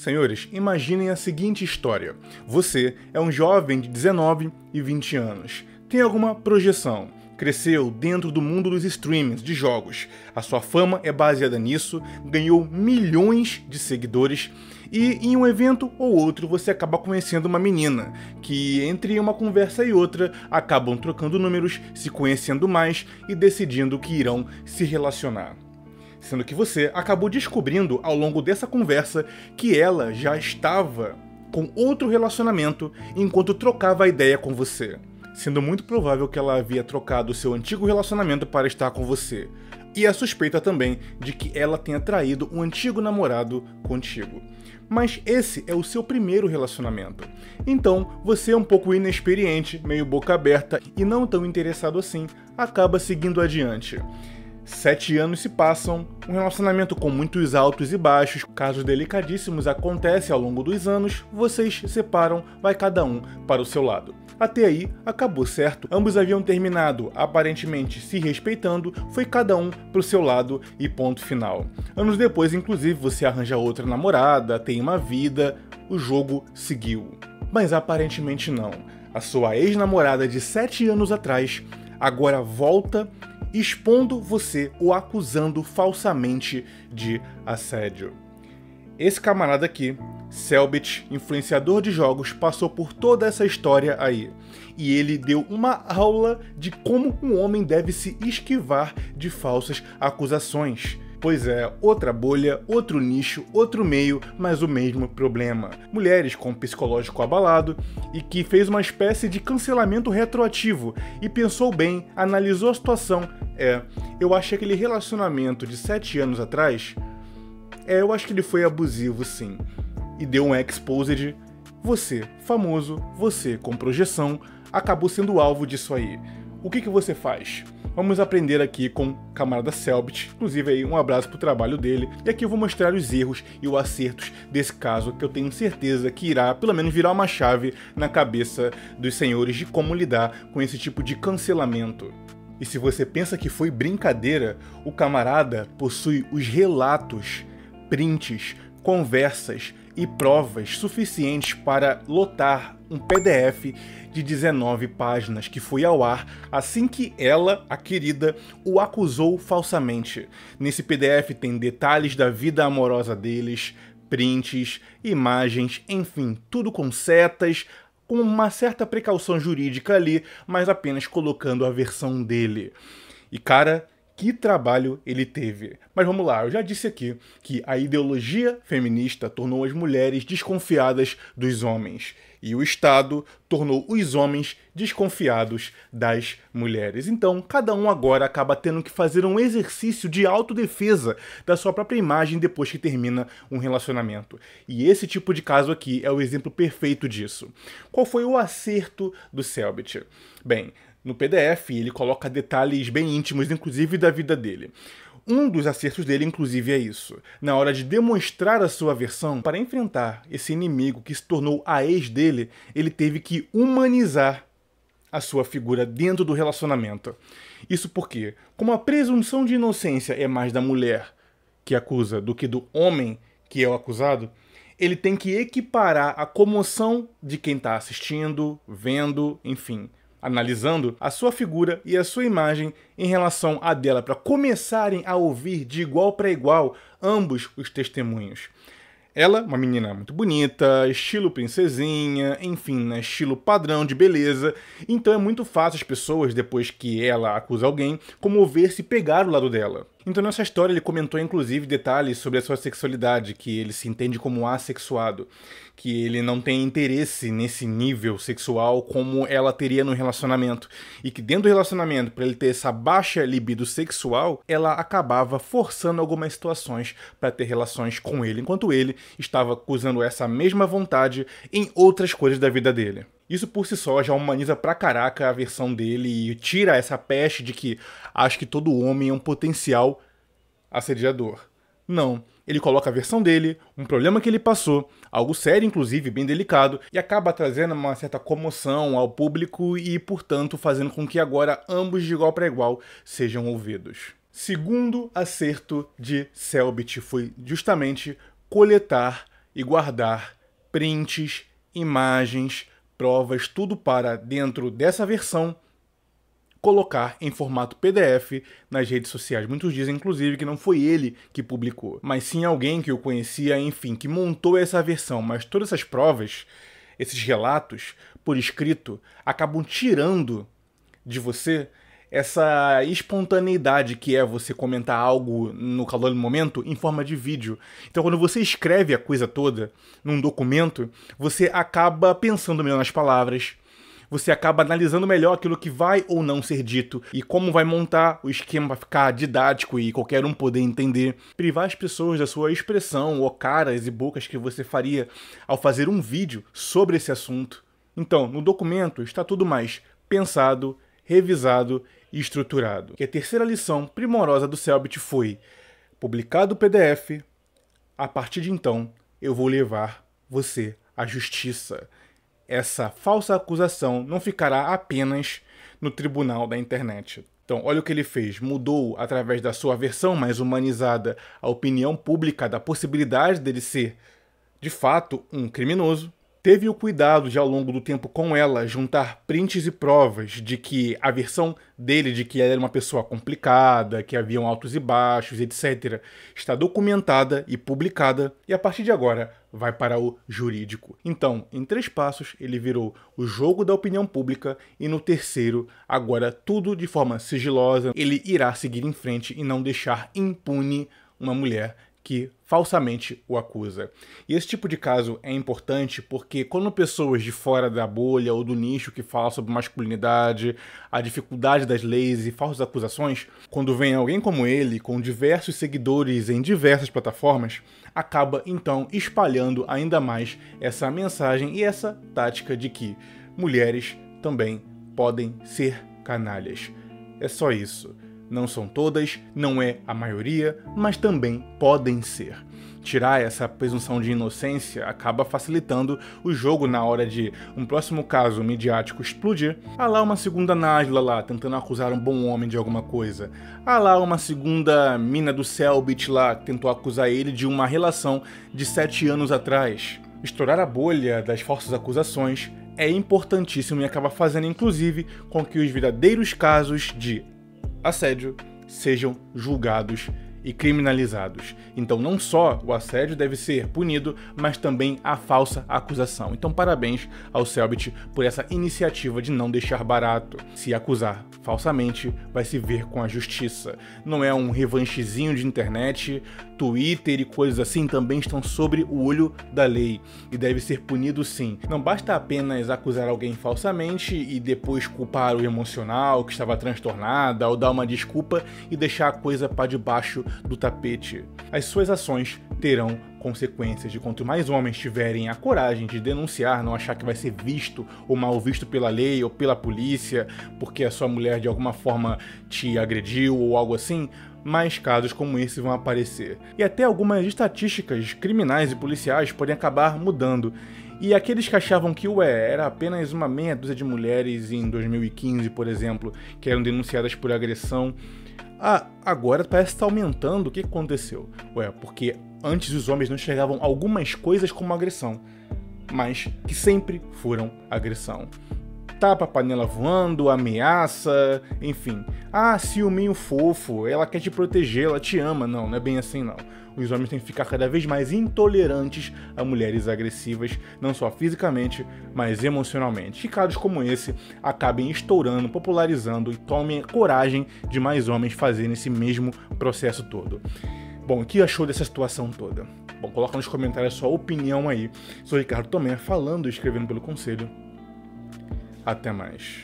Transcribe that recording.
Senhores, imaginem a seguinte história. Você é um jovem de 19 e 20 anos. Tem alguma projeção. Cresceu dentro do mundo dos streamings de jogos. A sua fama é baseada nisso, ganhou milhões de seguidores e em um evento ou outro você acaba conhecendo uma menina, que entre uma conversa e outra acabam trocando números, se conhecendo mais e decidindo que irão se relacionar sendo que você acabou descobrindo ao longo dessa conversa que ela já estava com outro relacionamento enquanto trocava a ideia com você, sendo muito provável que ela havia trocado seu antigo relacionamento para estar com você. E a suspeita também de que ela tenha traído um antigo namorado contigo. Mas esse é o seu primeiro relacionamento. Então, você é um pouco inexperiente, meio boca aberta e não tão interessado assim, acaba seguindo adiante. Sete anos se passam, um relacionamento com muitos altos e baixos, casos delicadíssimos acontecem ao longo dos anos, vocês se separam, vai cada um para o seu lado. Até aí, acabou certo, ambos haviam terminado, aparentemente se respeitando, foi cada um pro seu lado e ponto final. Anos depois, inclusive, você arranja outra namorada, tem uma vida, o jogo seguiu. Mas aparentemente não. A sua ex-namorada de 7 anos atrás agora volta expondo você ou acusando falsamente de assédio. Esse camarada aqui, Selbit, influenciador de jogos, passou por toda essa história aí. E ele deu uma aula de como um homem deve se esquivar de falsas acusações. Pois é, outra bolha, outro nicho, outro meio, mas o mesmo problema. Mulheres com psicológico abalado e que fez uma espécie de cancelamento retroativo e pensou bem, analisou a situação. É, eu acho que aquele relacionamento de 7 anos atrás, é, eu acho que ele foi abusivo sim. E deu um exposed. Você, famoso, você com projeção, acabou sendo alvo disso aí. O que, que você faz? Vamos aprender aqui com o camarada Selbit, inclusive aí um abraço pro trabalho dele, e aqui eu vou mostrar os erros e os acertos desse caso que eu tenho certeza que irá pelo menos virar uma chave na cabeça dos senhores de como lidar com esse tipo de cancelamento. E se você pensa que foi brincadeira, o camarada possui os relatos, prints, conversas e provas suficientes para lotar um PDF de 19 páginas que foi ao ar assim que ela, a querida, o acusou falsamente. Nesse PDF tem detalhes da vida amorosa deles, prints, imagens, enfim, tudo com setas, com uma certa precaução jurídica ali, mas apenas colocando a versão dele. E cara, que trabalho ele teve. Mas vamos lá, eu já disse aqui que a ideologia feminista tornou as mulheres desconfiadas dos homens e o Estado tornou os homens desconfiados das mulheres. Então, cada um agora acaba tendo que fazer um exercício de autodefesa da sua própria imagem depois que termina um relacionamento. E esse tipo de caso aqui é o exemplo perfeito disso. Qual foi o acerto do Selbit? Bem, no PDF, ele coloca detalhes bem íntimos, inclusive da vida dele. Um dos acertos dele, inclusive, é isso. Na hora de demonstrar a sua versão, para enfrentar esse inimigo que se tornou a ex dele, ele teve que humanizar a sua figura dentro do relacionamento. Isso porque, como a presunção de inocência é mais da mulher que acusa do que do homem que é o acusado, ele tem que equiparar a comoção de quem está assistindo, vendo, enfim, analisando a sua figura e a sua imagem em relação à dela, para começarem a ouvir de igual para igual ambos os testemunhos. Ela, uma menina muito bonita, estilo princesinha, enfim, né, estilo padrão de beleza. Então é muito fácil as pessoas, depois que ela acusa alguém, comover-se e pegar o lado dela. Então nessa história ele comentou inclusive detalhes sobre a sua sexualidade, que ele se entende como assexuado, que ele não tem interesse nesse nível sexual como ela teria no relacionamento, e que dentro do relacionamento, para ele ter essa baixa libido sexual, ela acabava forçando algumas situações para ter relações com ele, enquanto ele estava usando essa mesma vontade em outras coisas da vida dele. Isso por si só já humaniza pra caraca a versão dele e tira essa peste de que acho que todo homem é um potencial assediador. Não, ele coloca a versão dele, um problema que ele passou, algo sério inclusive, bem delicado, e acaba trazendo uma certa comoção ao público e, portanto, fazendo com que agora ambos de igual para igual sejam ouvidos. Segundo acerto de Selbit foi justamente coletar e guardar prints, imagens, provas, tudo para dentro dessa versão colocar em formato PDF nas redes sociais. Muitos dizem, inclusive, que não foi ele que publicou, mas sim alguém que o conhecia, enfim, que montou essa versão. Mas todas essas provas, esses relatos por escrito, acabam tirando de você essa espontaneidade que é você comentar algo no calor do momento em forma de vídeo. Então, quando você escreve a coisa toda num documento, você acaba pensando melhor nas palavras, você acaba analisando melhor aquilo que vai ou não ser dito e como vai montar o esquema para ficar didático e qualquer um poder entender. Privar as pessoas da sua expressão ou caras e bocas que você faria ao fazer um vídeo sobre esse assunto. Então, no documento está tudo mais pensado, revisado e estruturado. E a terceira lição primorosa do Selbit foi: publicado o PDF, a partir de então eu vou levar você à justiça essa falsa acusação não ficará apenas no tribunal da internet. Então, olha o que ele fez: mudou, através da sua versão mais humanizada, a opinião pública da possibilidade dele ser, de fato, um criminoso, teve o cuidado de, ao longo do tempo com ela, juntar prints e provas de que a versão dele de que ela era uma pessoa complicada, que haviam altos e baixos, etc., está documentada e publicada, e a partir de agora vai para o jurídico. Então, em três passos, ele virou o jogo da opinião pública, e no terceiro, agora tudo de forma sigilosa, ele irá seguir em frente e não deixar impune uma mulher que falsamente o acusa. E esse tipo de caso é importante porque quando pessoas de fora da bolha ou do nicho que falam sobre masculinidade, a dificuldade das leis e falsas acusações, quando vem alguém como ele, com diversos seguidores em diversas plataformas, acaba então espalhando ainda mais essa mensagem e essa tática de que mulheres também podem ser canalhas. É só isso. Não são todas, não é a maioria, mas também podem ser. Tirar essa presunção de inocência acaba facilitando o jogo na hora de um próximo caso midiático explodir. Há lá uma segunda Nájila lá tentando acusar um bom homem de alguma coisa. Há lá uma segunda mina do Selbit lá que tentou acusar ele de uma relação de sete anos atrás. Estourar a bolha das falsas acusações é importantíssimo e acaba fazendo inclusive com que os verdadeiros casos de assédio sejam julgados e criminalizados. Então, não só o assédio deve ser punido, mas também a falsa acusação. Então, parabéns ao Selbit por essa iniciativa de não deixar barato. Se acusar falsamente, vai se ver com a justiça. Não é um revanchezinho de internet, Twitter e coisas assim também estão sobre o olho da lei e deve ser punido sim. Não basta apenas acusar alguém falsamente e depois culpar o emocional que estava transtornada ou dar uma desculpa e deixar a coisa para debaixo do tapete. As suas ações terão consequências de quanto mais homens tiverem a coragem de denunciar, não achar que vai ser visto ou mal visto pela lei ou pela polícia, porque a sua mulher de alguma forma te agrediu ou algo assim, mais casos como esse vão aparecer. E até algumas estatísticas criminais e policiais podem acabar mudando. E aqueles que achavam que, ué, era apenas uma meia dúzia de mulheres em 2015, por exemplo, que eram denunciadas por agressão, ah, agora parece estar aumentando. O que aconteceu? Ué, porque antes os homens não enxergavam algumas coisas como agressão, mas que sempre foram agressão. Tapa a panela voando, ameaça, enfim. Ah, ciúminho fofo, ela quer te proteger, ela te ama. Não, não é bem assim não. Os homens têm que ficar cada vez mais intolerantes a mulheres agressivas, não só fisicamente, mas emocionalmente. E casos como esse acabem estourando, popularizando e tomem coragem de mais homens fazerem esse mesmo processo todo. Bom, o que achou dessa situação toda? Bom, coloca nos comentários a sua opinião aí. Sou Ricardo Tomé, falando e escrevendo pelo Conselho. Até mais.